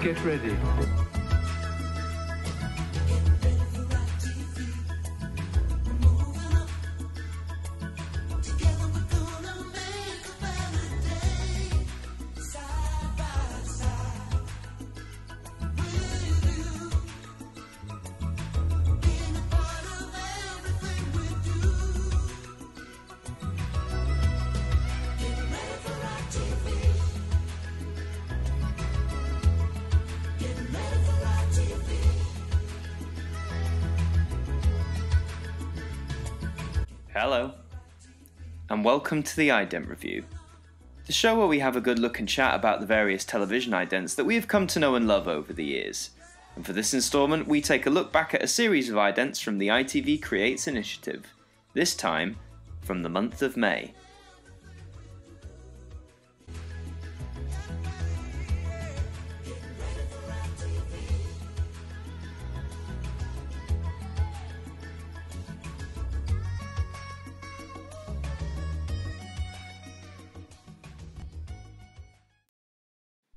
Get ready. Hello, and welcome to the ident review, the show where we have a good look and chat about the various television idents that we have come to know and love over the years. And for this instalment, we take a look back at a series of idents from the ITV Creates initiative, this time from the month of May.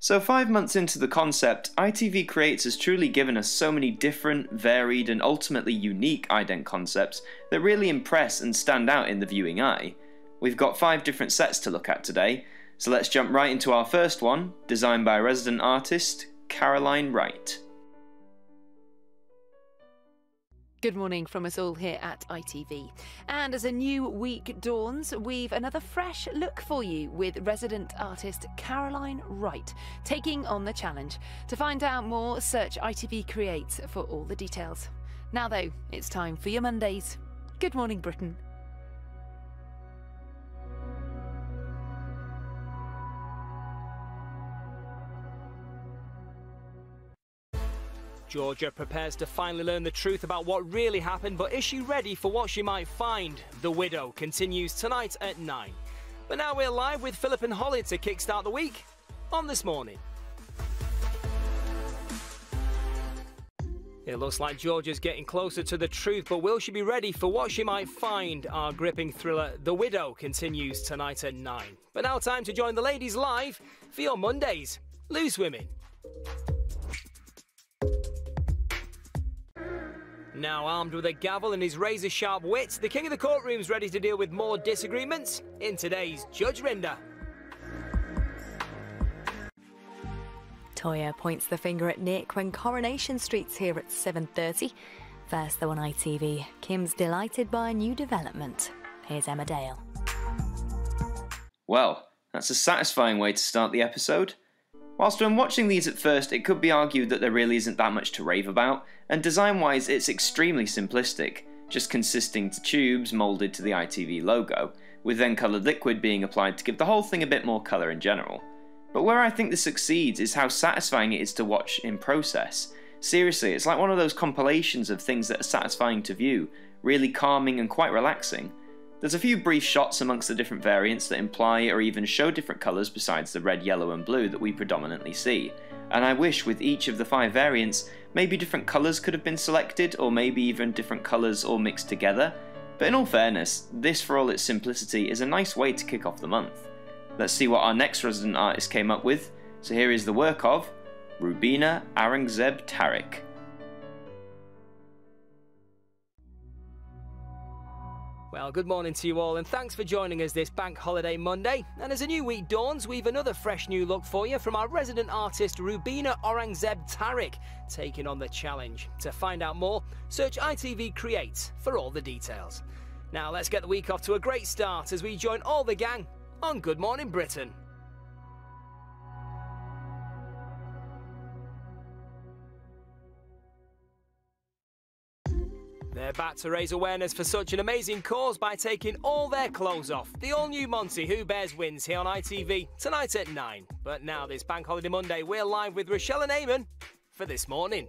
So, five months into the concept, ITV Creates has truly given us so many different, varied, and ultimately unique ident concepts that really impress and stand out in the viewing eye. We've got five different sets to look at today, so let's jump right into our first one, designed by resident artist Caroline Wright. Good morning from us all here at ITV. And as a new week dawns, we've another fresh look for you with resident artist Caroline Wright taking on the challenge. To find out more, search ITV Creates for all the details. Now, though, it's time for your Mondays. Good morning, Britain. Georgia prepares to finally learn the truth about what really happened, but is she ready for what she might find? The Widow continues tonight at 9. But now we're live with Philip and Holly to kickstart the week on This Morning. It looks like Georgia's getting closer to the truth, but will she be ready for what she might find? Our gripping thriller, The Widow, continues tonight at 9. But now, time to join the ladies live for your Mondays. Loose Women. Now armed with a gavel and his razor sharp wits, the king of the courtroom's ready to deal with more disagreements in today's Judge Rinder. Toyah points the finger at Nick when Coronation Street's here at 7.30. First though on ITV, Kim's delighted by a new development. Here's Emmerdale. Well, that's a satisfying way to start the episode. Whilst when watching these at first, it could be argued that there really isn't that much to rave about, and design wise, it's extremely simplistic, just consisting to tubes moulded to the ITV logo, with then coloured liquid being applied to give the whole thing a bit more colour in general. But where I think this succeeds is how satisfying it is to watch in process. Seriously, it's like one of those compilations of things that are satisfying to view, really calming and quite relaxing. There's a few brief shots amongst the different variants that imply or even show different colours besides the red, yellow and blue that we predominantly see, and I wish with each of the five variants maybe different colours could have been selected or maybe even different colours all mixed together, but in all fairness, this for all its simplicity is a nice way to kick off the month. Let's see what our next resident artist came up with, so here is the work of Rubbena Aurangzeb Tariq. Well, good morning to you all, and thanks for joining us this Bank Holiday Monday. And as a new week dawns, we've another fresh new look for you from our resident artist Rubbena Aurangzeb Tariq, taking on the challenge. To find out more, search ITV Create for all the details. Now, let's get the week off to a great start as we join all the gang on Good Morning Britain. They're back to raise awareness for such an amazing cause by taking all their clothes off. The all new Monty Who Bares Wins here on ITV tonight at 9. But now, this Bank Holiday Monday, we're live with Rochelle and Eamonn for this morning.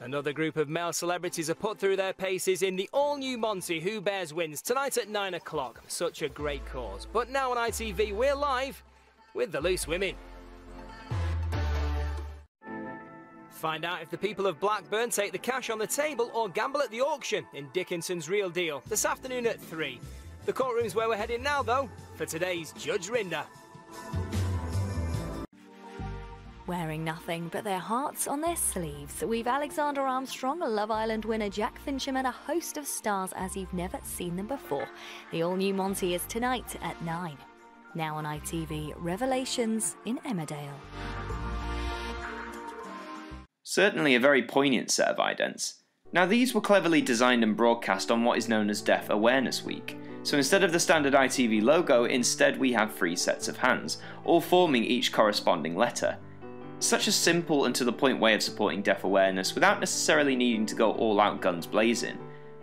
Another group of male celebrities are put through their paces in the all new Monty Who Bares Wins tonight at 9 o'clock. Such a great cause. But now on ITV, we're live with the Loose Women. Find out if the people of Blackburn take the cash on the table or gamble at the auction in Dickinson's Real Deal this afternoon at 3. The courtroom's where we're heading now, though, for today's Judge Rinder. Wearing nothing but their hearts on their sleeves, we've Alexander Armstrong, Love Island winner Jack Fincham, and a host of stars as you've never seen them before. The all new Monty is tonight at 9. Now on ITV, Revelations in Emmerdale. Certainly a very poignant set of idents. Now, these were cleverly designed and broadcast on what is known as Deaf Awareness Week. So instead of the standard ITV logo, instead we have three sets of hands, all forming each corresponding letter. Such a simple and to the point way of supporting deaf awareness without necessarily needing to go all out guns blazing.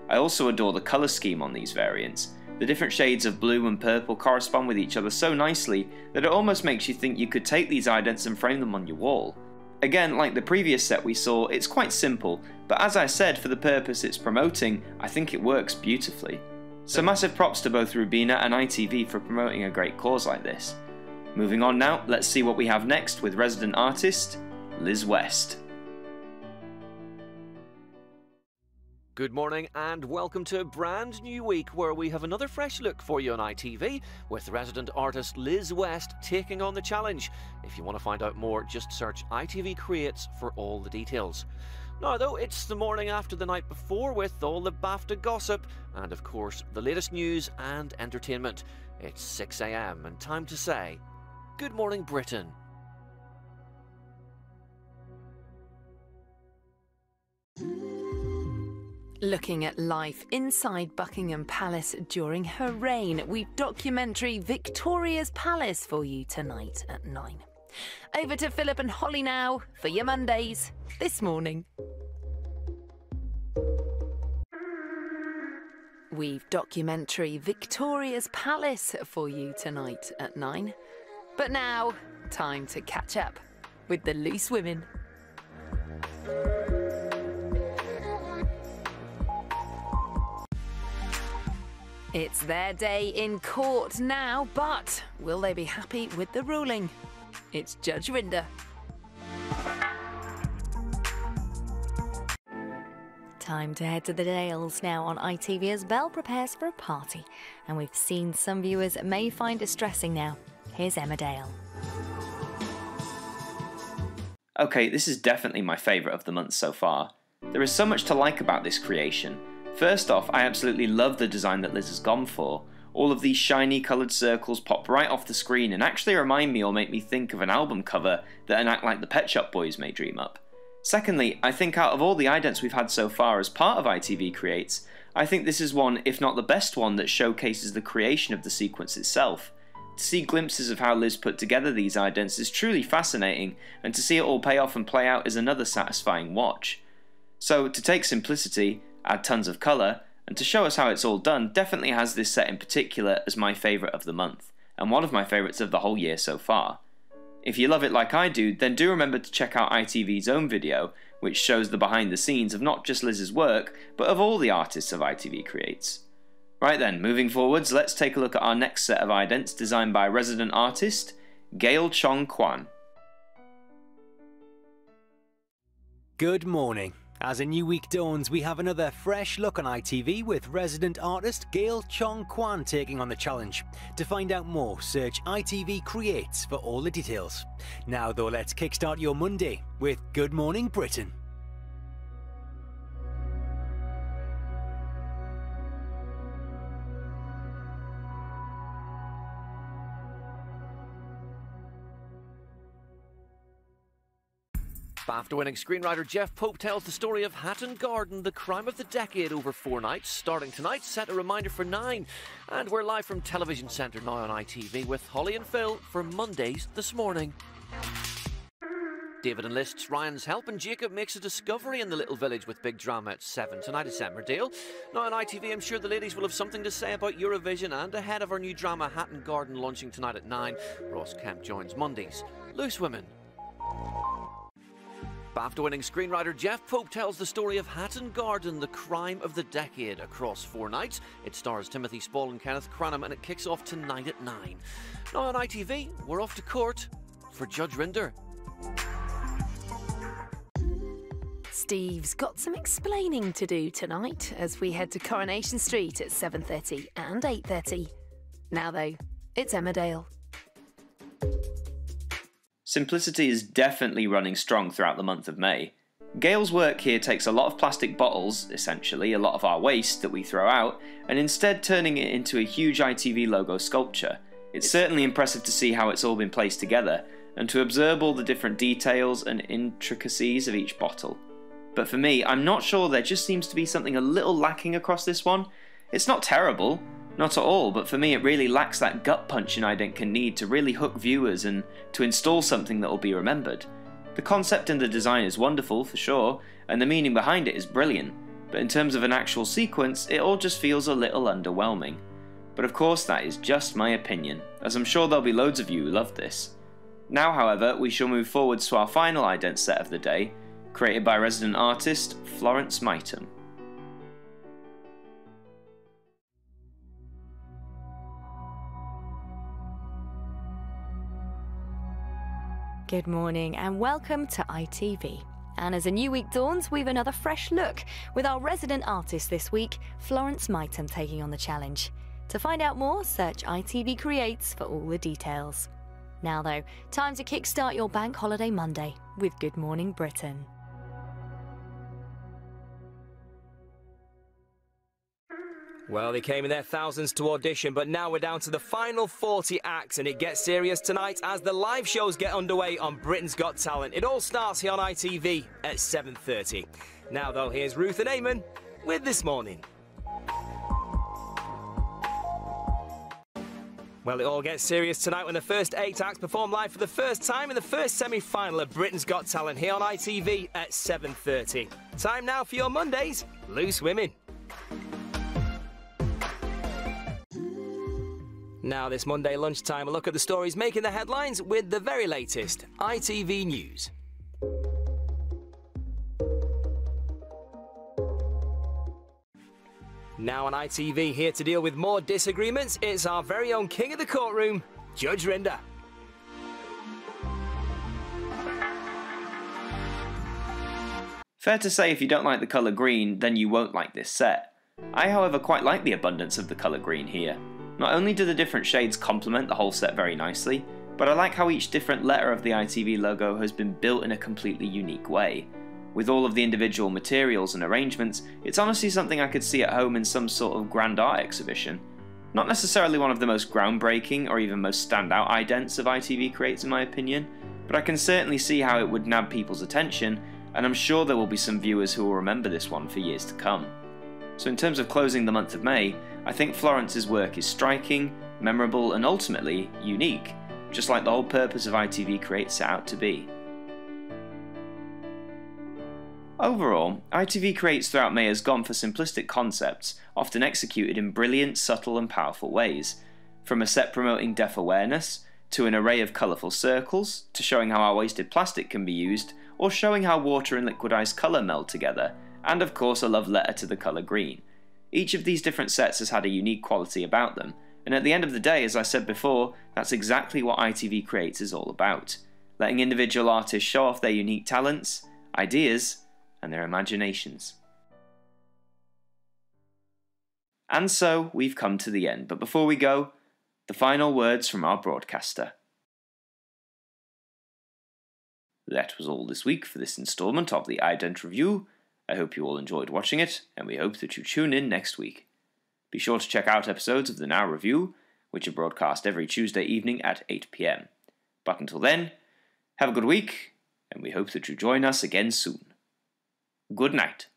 I also adore the colour scheme on these variants. The different shades of blue and purple correspond with each other so nicely that it almost makes you think you could take these idents and frame them on your wall. Again, like the previous set we saw, it's quite simple, but as I said, for the purpose it's promoting, I think it works beautifully. So massive props to both Rubbena and ITV for promoting a great cause like this. Moving on now, let's see what we have next with resident artist Liz West. Good morning and welcome to a brand new week where we have another fresh look for you on ITV with resident artist Liz West taking on the challenge. If you want to find out more, just search ITV Creates for all the details. Now, though, it's the morning after the night before with all the BAFTA gossip and, of course, the latest news and entertainment. It's 6am and time to say Good Morning Britain. Looking at life inside Buckingham Palace during her reign, we've documentary Victoria's Palace for you tonight at 9. Over to Philip and Holly now for your Mondays this morning. We've documentary Victoria's Palace for you tonight at 9. But now, time to catch up with the loose women. It's their day in court now, but will they be happy with the ruling? It's Judge Rinder. Time to head to the Dales now on ITV as Belle prepares for a party. And we've seen some viewers may find distressing now. Here's Emmerdale. Okay, this is definitely my favourite of the month so far. There is so much to like about this creation. First off, I absolutely love the design that Liz has gone for. All of these shiny coloured circles pop right off the screen and actually remind me or make me think of an album cover that an act like the Pet Shop Boys may dream up. Secondly, I think out of all the idents we've had so far as part of ITV Creates, I think this is one, if not the best one, that showcases the creation of the sequence itself. To see glimpses of how Liz put together these idents is truly fascinating, and to see it all pay off and play out is another satisfying watch. So, to take simplicity, add tons of colour, and to show us how it's all done, definitely has this set in particular as my favourite of the month, and one of my favourites of the whole year so far. If you love it like I do, then do remember to check out ITV's own video, which shows the behind the scenes of not just Liz's work, but of all the artists of ITV creates. Right then, moving forwards, let's take a look at our next set of idents designed by resident artist Gayle Chong Kwan. Good morning. As a new week dawns, we have another fresh look on ITV with resident artist Gayle Chong Kwan taking on the challenge. To find out more, search ITV Creates for all the details. Now, though, let's kickstart your Monday with Good Morning Britain. BAFTA winning screenwriter Jeff Pope tells the story of Hatton Garden, the crime of the decade, over four nights. Starting tonight, set a reminder for nine. And we're live from Television Centre now on ITV with Holly and Phil for Mondays this morning. David enlists Ryan's help and Jacob makes a discovery in the little village with big drama at 7 tonight at Emmerdale. Now on ITV, I'm sure the ladies will have something to say about Eurovision and ahead of our new drama Hatton Garden launching tonight at 9, Ross Kemp joins Mondays. Loose Women. BAFTA winning screenwriter Jeff Pope tells the story of Hatton Garden, the crime of the decade, across four nights. It stars Timothy Spall and Kenneth Branagh, and it kicks off tonight at 9. Now on ITV, we're off to court for Judge Rinder. Steve's got some explaining to do tonight as we head to Coronation Street at 7:30 and 8:30. Now though, it's Emmerdale. Simplicity is definitely running strong throughout the month of May. Gayle's work here takes a lot of plastic bottles, essentially a lot of our waste that we throw out, and instead turning it into a huge ITV logo sculpture. It's certainly impressive to see how it's all been placed together, and to observe all the different details and intricacies of each bottle. But for me, I'm not sure there just seems to be something a little lacking across this one. It's not terrible, not at all, but for me it really lacks that gut punch an ident can need to really hook viewers and to install something that will be remembered. The concept and the design is wonderful for sure, and the meaning behind it is brilliant, but in terms of an actual sequence, it all just feels a little underwhelming. But of course, that is just my opinion, as I'm sure there'll be loads of you who love this. Now, however, we shall move forwards to our final ident set of the day, created by resident artist Florence Myton. Good morning and welcome to ITV. And as a new week dawns, we've another fresh look with our resident artist this week, Florence Myton, taking on the challenge. To find out more, search ITV Creates for all the details. Now, though, time to kickstart your bank holiday Monday with Good Morning Britain. Well, they came in their thousands to audition, but now we're down to the final 40 acts, and it gets serious tonight as the live shows get underway on Britain's Got Talent. It all starts here on ITV at 7.30. Now, though, here's Ruth and Eamonn with This Morning. Well, it all gets serious tonight when the first eight acts perform live for the first time in the first semi-final of Britain's Got Talent here on ITV at 7.30. Time now for your Mondays, Loose Women. Now, this Monday lunchtime, a look at the stories making the headlines with the very latest ITV News. Now on ITV, here to deal with more disagreements, it's our very own king of the courtroom, Judge Rinder. Fair to say if you don't like the colour green, then you won't like this set. I however quite like the abundance of the colour green here. Not only do the different shades complement the whole set very nicely, but I like how each different letter of the ITV logo has been built in a completely unique way. With all of the individual materials and arrangements, it's honestly something I could see at home in some sort of grand art exhibition. Not necessarily one of the most groundbreaking or even most standout idents of ITV creates in my opinion, but I can certainly see how it would nab people's attention, and I'm sure there will be some viewers who will remember this one for years to come. So in terms of closing the month of May, I think Florence's work is striking, memorable, and ultimately unique, just like the whole purpose of ITV Create set out to be. Overall, ITV Creates throughout May has gone for simplistic concepts, often executed in brilliant, subtle, and powerful ways. From a set promoting deaf awareness, to an array of colourful circles, to showing how our wasted plastic can be used, or showing how water and liquidized colour meld together, and of course a love letter to the colour green. Each of these different sets has had a unique quality about them, and at the end of the day, as I said before, that's exactly what ITV Creates is all about. Letting individual artists show off their unique talents, ideas, and their imaginations. And so, we've come to the end, but before we go, the final words from our broadcaster. That was all this week for this instalment of the Ident Review. I hope you all enjoyed watching it, and we hope that you tune in next week. Be sure to check out episodes of the Now Review, which are broadcast every Tuesday evening at 8 pm. But until then, have a good week, and we hope that you join us again soon. Good night.